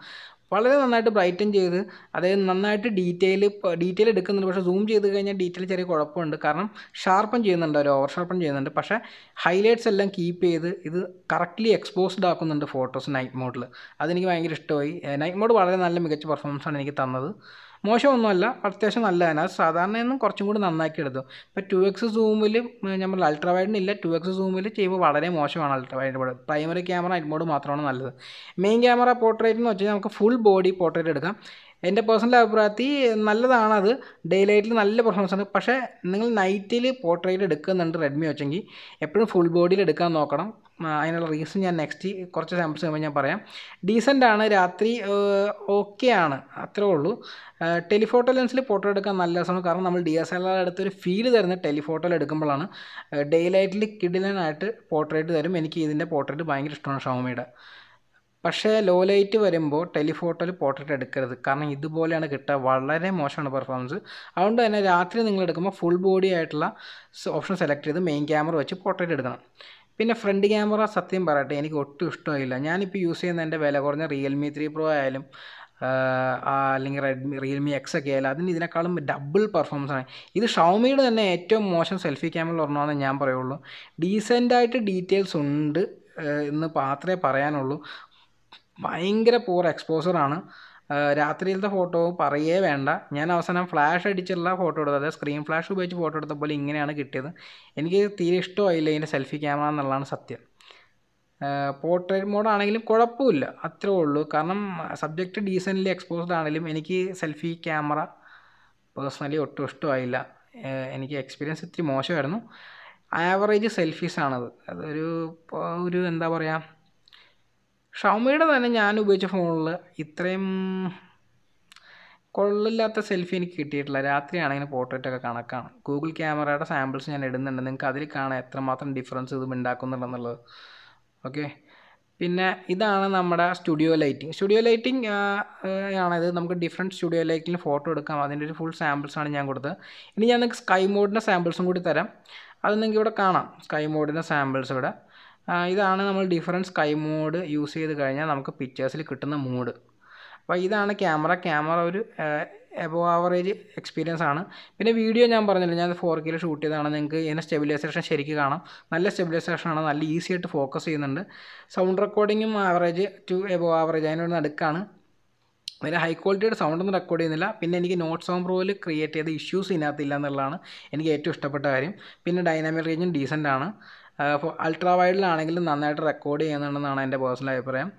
വളരെ നന്നായിട്ട് ബ്രൈറ്റൻ ചെയ്ത് അതായത് നന്നായിട്ട് ഡീറ്റെയിൽ ഡീറ്റെയിൽ എടുക്കുന്നുണ്ട്. പക്ഷേ സൂം ചെയ്ത് കഴിഞ്ഞാൽ ഡീറ്റെയിൽ ചെറിയ കുഴപ്പമുണ്ട്. കാരണം ഷാർപ്പൻ ചെയ്യുന്നുണ്ട് ഒരു ഓവർ ഷാർപ്പൻ ചെയ്യുന്നുണ്ട്. പക്ഷേ ഹൈലൈറ്റ്സ് എല്ലാം കീപ്പ് ചെയ്ത് ഇത് കറക്റ്റ്ലി എക്സ്പോസ്ഡ് ആക്കുന്നുണ്ട് ഫോട്ടോസ് നൈറ്റ് മോഡിൽ അതെനിക്ക് ഭയങ്കര ഇഷ്ടമായി. നൈറ്റ് മോഡ് വളരെ നല്ല മികച്ച പെർഫോമൻസ് ആണ് എനിക്ക് തന്നത്. മോശമൊന്നുമല്ല. അത്യാവശ്യം നല്ലതാണ്. അത് സാധാരണയൊന്നും കുറച്ചും കൂടി നന്നാക്കി എടുത്തു. ഇപ്പോൾ ടു എക്സ് സൂമിൽ നമ്മൾ അൾട്രാ വൈഡിനില്ല ടു എക്സ് സൂമിൽ ചെയ്യുമ്പോൾ വളരെ മോശമാണ് ultra primary camera night mode മാത്രമാണ് നല്ലത്. മെയിൻ ക്യാമറ പോർട്രേറ്റ് എന്ന് വെച്ചാൽ നമുക്ക് ഫുൾ ബോഡി പോർട്രേറ്റ് എടുക്കാം. എന്റെ പേഴ്സണൽ അഭിപ്രായത്തിൽ നല്ലതാണത്. ഡേ ലൈറ്റിൽ നല്ല പെർഫോമൻസ് ആണ്. പക്ഷേ നിങ്ങൾ നൈറ്റിൽ പോർട്രേറ്റ് എടുക്കുന്നുണ്ട് റെഡ്മി വെച്ചെങ്കിൽ എപ്പോഴും ഫുൾ ബോഡിയിൽ എടുക്കാൻ നോക്കണം. അതിനുള്ള റീസൺ ഞാൻ നെക്സ്റ്റ് കുറച്ച് സാമ്പിൾസ് കഴിയുമ്പോൾ ഞാൻ പറയാം. ഡീസന്റ് ആണ് രാത്രി ഓക്കെ ആണ് അത്രേ ഉള്ളൂ. ടെലിഫോട്ടോ ലെൻസിൽ ഫോട്ടോ എടുക്കാൻ നല്ല രസമാണ്. കാരണം നമ്മൾ ഡി എസ് എൽ ആർ എടുത്ത് ഒരു ഫീൽ തരുന്ന ടെലിഫോട്ടോയിൽ എടുക്കുമ്പോഴാണ് ഡേ ലൈറ്റിൽ കിഡിലനായിട്ട് പോർട്രേറ്റ് തരും. എനിക്ക് ഇതിന്റെ പോർട്രേറ്റ് ഭയങ്കര ഇഷ്ടമാണ് ഷോമിയുടെ. പക്ഷേ ലോ ലൈറ്റ് വരുമ്പോൾ ടെലിഫോട്ടോയിൽ പോർട്രേറ്റ് എടുക്കരുത്. കാരണം ഇതുപോലെയാണ് കിട്ടുക വളരെ മോശമാണ് പെർഫോമൻസ് അതുകൊണ്ട് തന്നെ രാത്രി നിങ്ങൾ എടുക്കുമ്പോൾ ഫുൾ ബോഡി ആയിട്ടുള്ള ഓപ്ഷൻ സെലക്ട് ചെയ്ത് മെയിൻ ക്യാമറ വെച്ച് പോർട്രേറ്റ് എടുക്കണം. പിന്നെ ഫ്രണ്ട് ക്യാമറ സത്യം പറയട്ടെ എനിക്ക് ഒട്ടും ഇഷ്ടമായില്ല. ഞാനിപ്പോൾ യൂസ് ചെയ്യുന്ന എന്റെ വില കുറഞ്ഞ റിയൽമി ത്രീ പ്രോ ആയാലും അല്ലെങ്കിൽ റെഡ്മി റിയൽമി എക്സ് ഒക്കെ ആയാലും അതിന് ഇതിനേക്കാളും ഡബിൾ പെർഫോമൻസ് ആണ്. ഇത് ഷൗമിയുടെ തന്നെ ഏറ്റവും മോശം സെൽഫി ക്യാമറ ഒരെണ്ണമെന്ന് ഞാൻ പറയുള്ളൂ. ഡീസന്റായിട്ട് ഡീറ്റെയിൽസ് ഉണ്ട് എന്ന് മാത്രമേ പറയാനുള്ളൂ. ഭയങ്കര പൂർ എക്സ്പോസറാണ് രാത്രിയിലത്തെ ഫോട്ടോ പറയേ വേണ്ട. ഞാൻ അവസാനം ഫ്ലാഷ് അടിച്ചുള്ള ഫോട്ടോ എടുത്തത്. അതായത് സ്ക്രീൻ ഫ്ലാഷ് ഉപയോഗിച്ച് ഫോട്ടോ എടുത്തപ്പോൾ ഇങ്ങനെയാണ് കിട്ടിയത്. എനിക്ക് തീരെ ഇഷ്ടമായില്ല ഇതിന്റെ സെൽഫി ക്യാമറ എന്നുള്ളതാണ് സത്യം. പോർട്രേറ്റ് മോഡാണെങ്കിലും കുഴപ്പമില്ല. അത്രേ ഉള്ളൂ. കാരണം സബ്ജക്റ്റ് ഡീസന്റ്ലി എക്സ്പോസ്ഡ് ആണെങ്കിലും എനിക്ക് സെൽഫി ക്യാമറ പേഴ്സണലി ഒട്ടും ഇഷ്ടമായില്ല. എനിക്ക് എക്സ്പീരിയൻസ് ഇത്തിരി മോശമായിരുന്നു. ആവറേജ് സെൽഫീസാണത് അതൊരു ഒരു എന്താ പറയുക ഷൗമിയുടെ തന്നെ ഞാൻ ഉപയോഗിച്ച ഫോണിൽ ഇത്രയും കൊള്ളില്ലാത്ത സെൽഫി എനിക്ക് കിട്ടിയിട്ടില്ല. രാത്രിയാണെങ്കിൽ പോർട്രേറ്റ് ഒക്കെ കണക്കാണ്. ഗൂഗിൾ ക്യാമറയുടെ സാമ്പിൾസ് ഞാൻ ഇടുന്നുണ്ട്. നിങ്ങൾക്ക് അതിൽ കാണാം എത്രമാത്രം ഡിഫറൻസ് ഇത് ഉണ്ടാക്കുന്നുണ്ടെന്നുള്ളത് ഓക്കെ പിന്നെ ഇതാണ് നമ്മുടെ സ്റ്റുഡിയോ ലൈറ്റിംഗ് സ്റ്റുഡിയോ ലൈറ്റിംഗ് ആണത് നമുക്ക് ഡിഫറെന്റ് സ്റ്റുഡിയോ ലൈറ്റിൽ ഫോട്ടോ എടുക്കാം. അതിന്റെ ഒരു ഫുൾ സാമ്പിൾസാണ് ഞാൻ കൊടുത്തത്. ഇനി ഞാൻ നിങ്ങൾക്ക് സ്കൈ മോഡിന്റെ സാമ്പിൾസും കൂടി തരാം. അത് നിങ്ങൾക്ക് ഇവിടെ കാണാം. സ്കൈ മോഡിന്റെ സാമ്പിൾസ് ഇവിടെ. ഇതാണ് നമ്മൾ ഡിഫറൻസ് സ്കൈ മോഡ് യൂസ് ചെയ്ത് കഴിഞ്ഞാൽ നമുക്ക് പിക്ചേഴ്സിൽ കിട്ടുന്ന മൂഡ് അപ്പോൾ ഇതാണ് ക്യാമറ ക്യാമറ ഒരു എബോ ആവറേജ് എക്സ്പീരിയൻസ് ആണ്. പിന്നെ വീഡിയോ ഞാൻ പറഞ്ഞില്ല ഞാൻ ഫോർ കെയിൽ ഷൂട്ട് ചെയ്തതാണ്. നിങ്ങൾക്ക് ഇതിന്റെ സ്റ്റെബിലൈസേഷൻ ശരിക്ക് കാണാം. നല്ല സ്റ്റെബിലൈസേഷൻ ആണ്. നല്ല ഈസി ആയിട്ട് ഫോക്കസ് ചെയ്യുന്നുണ്ട്. സൗണ്ട് റെക്കോർഡിങ്ങും ആവറേജ് ടു എബോ ആവറേജ് അതിനോട് നടുക്കാണ്. വലിയ ഹൈ ക്വാളിറ്റിയുടെ സൗണ്ടൊന്നും റെക്കോർഡ് ചെയ്യുന്നില്ല. പിന്നെ എനിക്ക് നോട്ട് ഓം പ്രോയിൽ ക്രിയേറ്റ് ചെയ്ത ഇഷ്യൂസ് ഇതിനകത്തില്ല എന്നുള്ളതാണ് എനിക്ക് ഏറ്റവും ഇഷ്ടപ്പെട്ട കാര്യം. പിന്നെ ഡൈനാമിക് റേഞ്ചും ഡീസന്റ് ആണ്. അൾട്രാ വൈഡിലാണെങ്കിലും നന്നായിട്ട് റെക്കോർഡ് ചെയ്യുന്നുണ്ടെന്നാണ് എന്റെ പേഴ്സണൽ അഭിപ്രായം.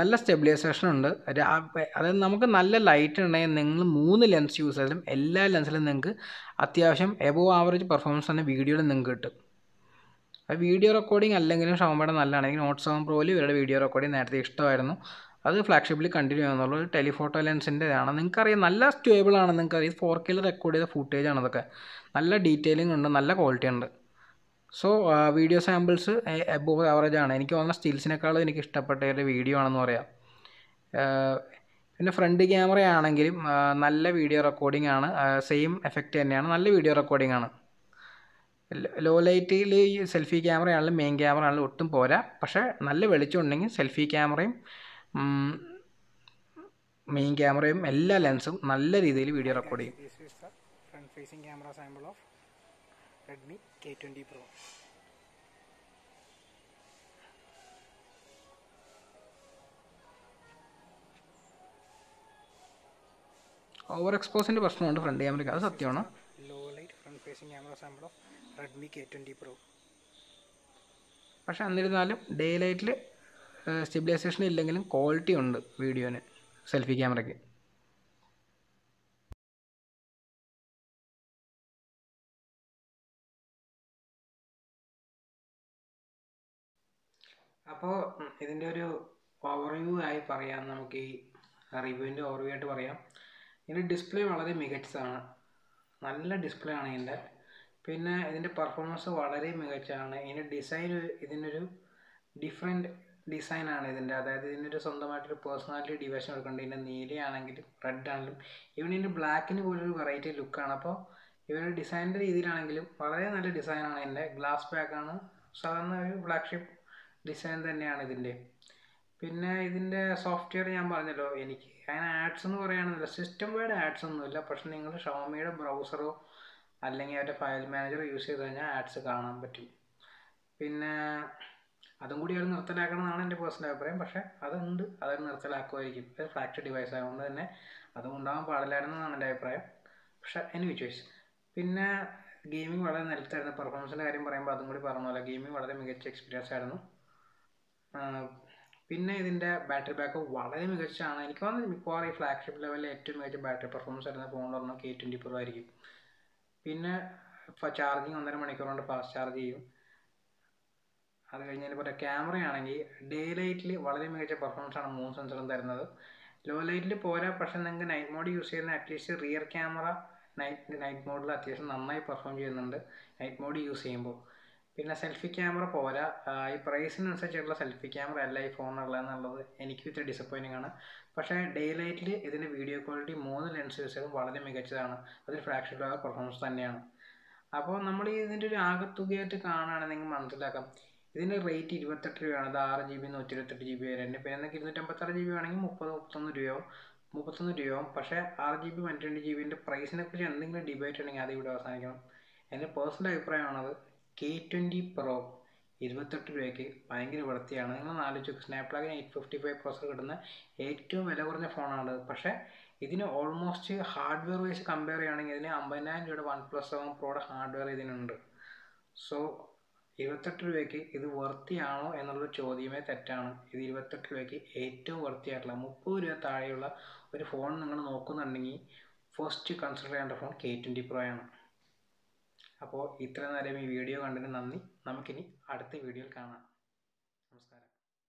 നല്ല സ്റ്റെബിലൈസേഷൻ ഉണ്ട്. അതായത് നമുക്ക് നല്ല ലൈറ്റ് ഉണ്ടെങ്കിൽ നിങ്ങൾ മൂന്ന് ലെൻസ് യൂസ് ചെയ്താലും എല്ലാ ലെൻസിലും നിങ്ങൾക്ക് അത്യാവശ്യം എബോ ആവറേജ് പെർഫോമൻസ് തന്നെ വീഡിയോയിൽ നിങ്ങൾക്ക് കിട്ടും. അത് വീഡിയോ റെക്കോർഡിംഗ് അല്ലെങ്കിലും ഷോമയുടെ നല്ലതാണെങ്കിൽ നോട്ട് സെവൻ പ്രോയിൽ ഇവരുടെ വീഡിയോ റെക്കോർഡിംഗ് നേരത്തെ ഇഷ്ടമായിരുന്നു. അത് ഫ്ലാഗ്ഷിപ്പിൽ കണ്ടിന്യൂ ചെയ്യുന്നുള്ളൂ. ടെലിഫോട്ടോ ലെൻസിന്റെ ആണ് നിങ്ങൾക്കറിയാം നല്ല സ്റ്റേബിൾ ആണ്. നിങ്ങൾക്കറിയാം ഫോർ കെയിൽ റെക്കോർഡ് ചെയ്ത ഫുട്ടേജ് ആണ് ഇതൊക്കെ. നല്ല ഡീറ്റെയിലിംഗ് ഉണ്ട് നല്ല ക്വാളിറ്റി ഉണ്ട്. So video samples above average ആണ്. എനിക്ക് തോന്നുന്ന സ്റ്റിൽസിനേക്കാളും എനിക്ക് ഇഷ്ടപ്പെട്ട ഒരു വീഡിയോ ആണെന്ന് പറയാം. പിന്നെ ഫ്രണ്ട് ക്യാമറ ആണെങ്കിലും നല്ല വീഡിയോ റെക്കോർഡിംഗ് ആണ്. സെയിം എഫക്റ്റ് തന്നെയാണ്. നല്ല വീഡിയോ റെക്കോർഡിംഗ് ആണ്. ലോ ലൈറ്റിൽ ഈ സെൽഫി ക്യാമറ ആണെങ്കിലും മെയിൻ ക്യാമറ ആണെങ്കിലും ഒട്ടും പോരാ. പക്ഷേ നല്ല വെളിച്ചം ഉണ്ടെങ്കിൽ സെൽഫി ക്യാമറയും മെയിൻ ക്യാമറയും എല്ലാ ലെൻസും നല്ല രീതിയിൽ വീഡിയോ റെക്കോർഡ് ചെയ്യും. Front facing camera sample of camera sample of pro K20 Pro. Over എക്സ്പോസിന്റെ പ്രശ്നമുണ്ട് ഫ്രണ്ട് ക്യാമറയ്ക്ക് അത് സത്യമാണ്? Low light front facing camera സാമ്പിളോ Redmi K K20 pro പക്ഷേ എന്നിരുന്നാലും ഡേ ലൈറ്റിൽ സ്റ്റെബിലൈസേഷൻ ഇല്ലെങ്കിലും ക്വാളിറ്റി ഉണ്ട് വീഡിയോന് സെൽഫി ക്യാമറയ്ക്ക് അപ്പോൾ ഇതിന്റെ ഒരു ഓവർവ്യൂ ആയി പറയാം. നമുക്ക് ഈ റിവ്യൂവിന്റെ ഓവർവ്യൂ ആയിട്ട് പറയാം. ഇതിന്റെ ഡിസ്പ്ലേ വളരെ മികച്ചതാണ്. നല്ല ഡിസ്പ്ലേ ആണ് ഇതിന്റെ പിന്നെ ഇതിന്റെ പെർഫോമൻസ് വളരെ മികച്ചതാണ്. ഇതിന്റെ ഡിസൈൻ ഇതിനൊരു ഡിഫറെന്റ് ഡിസൈനാണ് ഇതിന്റെ അതായത് ഇതിനൊരു സ്വന്തമായിട്ടൊരു പേഴ്സണാലിറ്റി ഡിവിഷൻ എടുക്കുന്നുണ്ട് ഇതിന്റെ നീലയാണെങ്കിലും റെഡ് ആണെങ്കിലും ഈവൻ ഇതിന്റെ ബ്ലാക്കിന് പോലും ഒരു വെറൈറ്റി ലുക്കാണ് അപ്പോൾ ഇവരുടെ ഡിസൈനിന്റെ രീതിയിലാണെങ്കിലും വളരെ നല്ല ഡിസൈനാണ് ഇതിന്റെ ഗ്ലാസ് ബാക്കാണ് സാധാരണ ഒരു ഫ്ലാഗ്ഷിപ്പ് ഡിസൈൻ തന്നെയാണ് ഇതിന്റെ പിന്നെ ഇതിന്റെ സോഫ്റ്റ്വെയർ ഞാൻ പറഞ്ഞല്ലോ എനിക്ക് അതിന് ആഡ്സ് എന്ന് പറയുകയാണെന്നില്ല സിസ്റ്റം വൈഡ് ആഡ്സ് ഒന്നുമില്ല പക്ഷെ നിങ്ങൾ ഷോമിയുടെ ബ്രൗസറോ അല്ലെങ്കിൽ അവരുടെ ഫയൽ മാനേജർ യൂസ് ചെയ്ത് കഴിഞ്ഞാൽ ആഡ്സ് കാണാൻ പറ്റും. പിന്നെ അതും കൂടി അവർ നിർത്തലാക്കണം എന്നാണ് എന്റെ പേഴ്സണൽ അഭിപ്രായം. പക്ഷേ അതുണ്ട് അത് നിർത്തലാക്കുമായിരിക്കും. ഇത് ഫ്ലാക്ചർ ഡിവൈസ് ആയതുകൊണ്ട് തന്നെ അതും ഉണ്ടാകാൻ പാടില്ലായിരുന്നതാണ് എന്റെ അഭിപ്രായം. പക്ഷേ എനിക്ക് ചോയ്സ് പിന്നെ ഗെയിമിംഗ് വളരെ നിലത്തായിരുന്നു. പെർഫോമൻസിന്റെ കാര്യം പറയുമ്പോൾ അതും കൂടി പറഞ്ഞ പോലെ ഗെയിമിംഗ് വളരെ മികച്ച എക്സ്പീരിയൻസ് ആയിരുന്നു. പിന്നെ ഇതിന്റെ ബാറ്ററി ബാക്കപ്പ് വളരെ മികച്ചതാണ്. എനിക്ക് തോന്നുന്നു മിക്കവാറും ഈ ഫ്ലാഗ്ഷിപ്പ് ലെവലിൽ ഏറ്റവും മികച്ച ബാറ്ററി പെർഫോമൻസ് വരുന്ന ഫോൺ പറഞ്ഞാൽ കെ ട്വന്റി പ്രോ ആയിരിക്കും. പിന്നെ ചാർജിങ് ഒന്നര മണിക്കൂർ കൊണ്ട് ഫാസ്റ്റ് ചാർജ് ചെയ്യും. അത് കഴിഞ്ഞതിന് പോലെ ക്യാമറയാണെങ്കിൽ ഡേ ലൈറ്റിൽ വളരെ മികച്ച പെർഫോമൻസ് ആണ് മൂന്ന് സെൻസറും തരുന്നത്. ലോ ലൈറ്റിൽ പോരാ പക്ഷേ നിങ്ങൾക്ക് നൈറ്റ് മോഡ് യൂസ് ചെയ്യുന്ന at least rear camera night night മോഡിൽ അത്യാവശ്യം നന്നായി പെർഫോം ചെയ്യുന്നുണ്ട്. നൈറ്റ് മോഡ് യൂസ് ചെയ്യുമ്പോൾ. പിന്നെ സെൽഫി ക്യാമറ പോരാ. ഈ പ്രൈസിനനുസരിച്ചുള്ള സെൽഫി ക്യാമറ അല്ല ഈ ഫോണിനുള്ളത് എന്നുള്ളത് എനിക്ക് ഇത്തിരി ഡിസപ്പോയിന്റിംഗ് ആണ്. പക്ഷേ ഡേ ലൈറ്റിൽ ഇതിന്റെ വീഡിയോ ക്വാളിറ്റി മൂന്ന് ലെൻസ് യൂസ് വളരെ മികച്ചതാണ്. അതൊരു ഫ്രാക്ഷൻ ലെവൽ പെർഫോമൻസ് തന്നെയാണ്. അപ്പോൾ നമ്മൾ ഇതിന്റെ ഒരു ആകത്തുകയായിട്ട് കാണുകയാണെങ്കിൽ മനസ്സിലാക്കാം. ഇതിന്റെ റേറ്റ് ഇരുപത്തെട്ട് രൂപയാണ്. അത് ആറ് ജി ബി നൂറ്റി ഇരുപത്തെട്ട് ജി ബി വരെ പിന്നെ നിങ്ങൾക്ക് ഇരുന്നൂറ്റമ്പത്താറ് ജി ബി ആണെങ്കിൽ മുപ്പത് മുപ്പത്തൊന്ന് രൂപയാവും. മുപ്പത്തൊന്ന് രൂപയാവും. പക്ഷേ ആറ് ജി ബി പന്ത്രണ്ട് ജി ബിന്റെ പ്രൈസിനെ കുറിച്ച് എന്തെങ്കിലും ഡിബേറ്റ് ഉണ്ടെങ്കിൽ അത് ഇവിടെ അവസാനിക്കണം. എന്റെ പേഴ്സണൽ അഭിപ്രായമാണത്. കെ ട്വന്റി പ്രോ ഇരുപത്തെട്ട് രൂപയ്ക്ക് ഭയങ്കര വൃത്തിയാണ്. നിങ്ങൾ ആലോചിച്ച് Snapdragon eight fifty five processor കിട്ടുന്ന ഏറ്റവും വില കുറഞ്ഞ ഫോണാണ് പക്ഷേ ഇതിന് ഓൾമോസ്റ്റ് ഹാർഡ്വെയർ വൈസ് കമ്പയർ ചെയ്യുകയാണെങ്കിൽ ഇതിന് അമ്പതിനായിരം രൂപയുടെ വൺ പ്ലസ് സെവൻ പ്രോയുടെ ഹാർഡ്വെയർ ഇതിനുണ്ട്. സോ ഇരുപത്തെട്ട് രൂപയ്ക്ക് ഇത് വർത്തിയാണോ എന്നുള്ള ചോദ്യമേ തെറ്റാണ്. ഇത് ഇരുപത്തെട്ട് രൂപയ്ക്ക് ഏറ്റവും വർത്തിയായിട്ടുള്ള മുപ്പത് രൂപ താഴെയുള്ള ഒരു ഫോൺ നിങ്ങൾ നോക്കുന്നുണ്ടെങ്കിൽ ഫസ്റ്റ് കൺസിഡർ ചെയ്യേണ്ട ഫോൺ കെ ട്വന്റി പ്രോ ആണ്. അപ്പോൾ ഇത്ര നേരം ഈ വീഡിയോ കണ്ടതിന് നന്ദി. നമുക്കിനി അടുത്ത വീഡിയോയിൽ കാണാം.